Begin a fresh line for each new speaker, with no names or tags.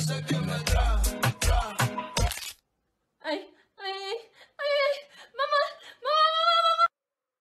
sé quién me trajo.